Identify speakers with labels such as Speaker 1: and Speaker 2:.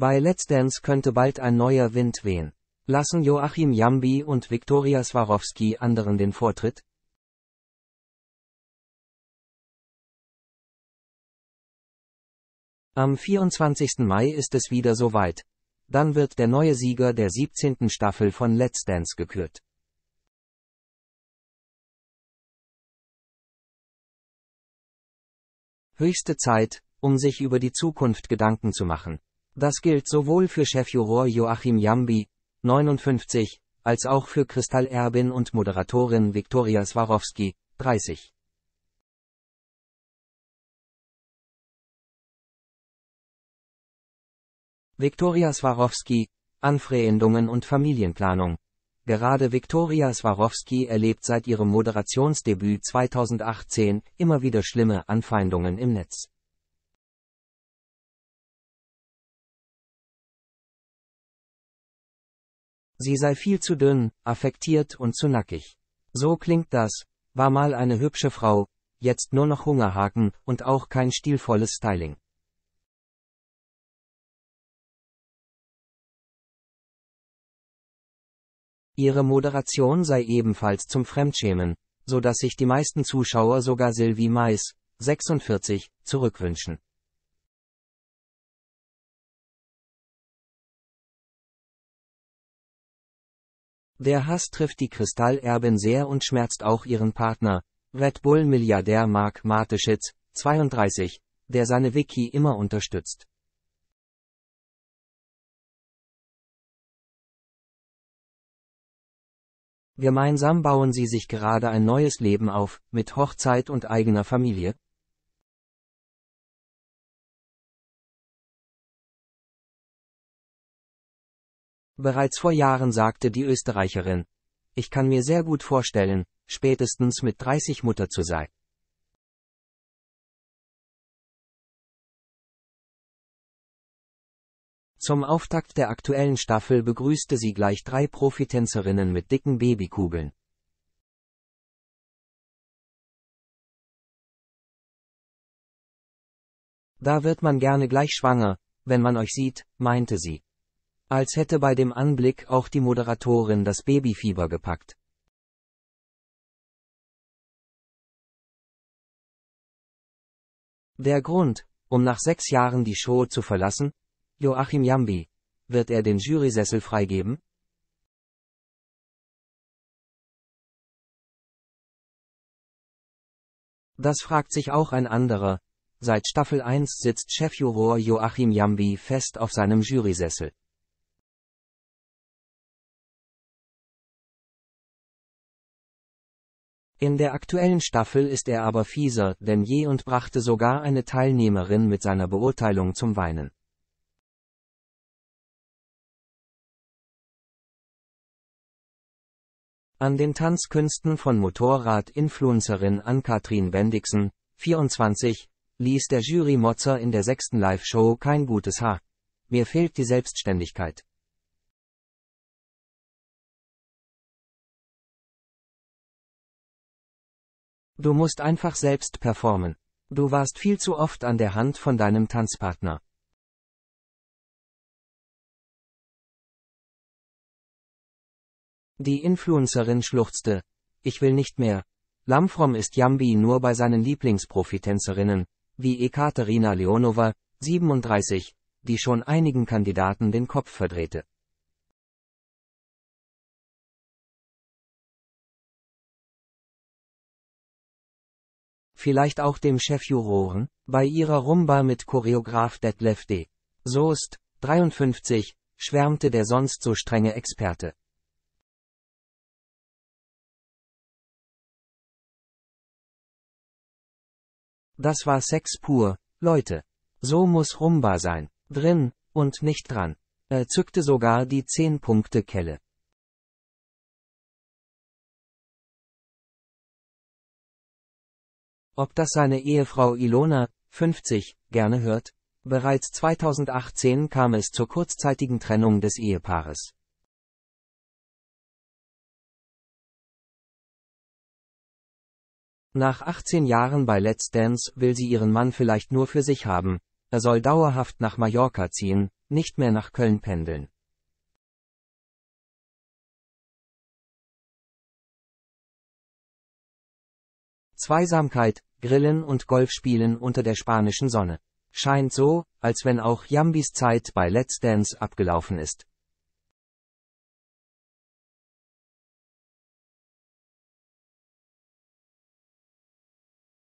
Speaker 1: Bei Let's Dance könnte bald ein neuer Wind wehen. Lassen Joachim Jambi und Viktoria Swarovski anderen den Vortritt? Am 24. Mai ist es wieder soweit. Dann wird der neue Sieger der 17. Staffel von Let's Dance gekürt. Höchste Zeit, um sich über die Zukunft Gedanken zu machen. Das gilt sowohl für Chefjuror Joachim Jambi, 59, als auch für Kristallerbin und Moderatorin Viktoria Swarovski, 30. Viktoria Swarovski, Anfrehendungen und Familienplanung. Gerade Viktoria Swarovski erlebt seit ihrem Moderationsdebüt 2018 immer wieder schlimme Anfeindungen im Netz. Sie sei viel zu dünn, affektiert und zu nackig. So klingt das, war mal eine hübsche Frau, jetzt nur noch Hungerhaken und auch kein stilvolles Styling. Ihre Moderation sei ebenfalls zum Fremdschämen, so dass sich die meisten Zuschauer sogar Sylvie Mais, 46, zurückwünschen. Der Hass trifft die Kristallerbin sehr und schmerzt auch ihren Partner, Red Bull-Milliardär Mark Mateschitz, 32, der seine Wiki immer unterstützt. Gemeinsam bauen sie sich gerade ein neues Leben auf, mit Hochzeit und eigener Familie. Bereits vor Jahren sagte die Österreicherin, ich kann mir sehr gut vorstellen, spätestens mit 30 Mutter zu sein. Zum Auftakt der aktuellen Staffel begrüßte sie gleich drei Profitänzerinnen mit dicken Babykugeln. Da wird man gerne gleich schwanger, wenn man euch sieht, meinte sie. Als hätte bei dem Anblick auch die Moderatorin das Babyfieber gepackt. Der Grund, um nach sechs Jahren die Show zu verlassen, Joachim Jambi. Wird er den Jurysessel freigeben? Das fragt sich auch ein anderer. Seit Staffel 1 sitzt Chefjuror Joachim Jambi fest auf seinem Jurysessel. In der aktuellen Staffel ist er aber fieser denn je und brachte sogar eine Teilnehmerin mit seiner Beurteilung zum Weinen. An den Tanzkünsten von Motorrad-Influencerin Ann-Kathrin Bendixen, 24, ließ der Jury-Motzer in der sechsten Live-Show kein gutes Haar. Mir fehlt die Selbstständigkeit. Du musst einfach selbst performen. Du warst viel zu oft an der Hand von deinem Tanzpartner. Die Influencerin schluchzte. Ich will nicht mehr. Lamfrom ist Jambi nur bei seinen Lieblingsprofitänzerinnen, wie Ekaterina Leonova, 37, die schon einigen Kandidaten den Kopf verdrehte. Vielleicht auch dem Chefjuroren, bei ihrer Rumba mit Choreograf Detlef D. Soest, 53, schwärmte der sonst so strenge Experte. Das war Sex pur, Leute. So muss Rumba sein. Drin, und nicht dran. Er zückte sogar die 10-Punkte-Kelle. Ob das seine Ehefrau Ilona, 50, gerne hört? Bereits 2018 kam es zur kurzzeitigen Trennung des Ehepaares. Nach 18 Jahren bei Let's Dance will sie ihren Mann vielleicht nur für sich haben. Er soll dauerhaft nach Mallorca ziehen, nicht mehr nach Köln pendeln. Zweisamkeit, Grillen und Golfspielen unter der spanischen Sonne. Scheint so, als wenn auch Jambis Zeit bei Let's Dance abgelaufen ist.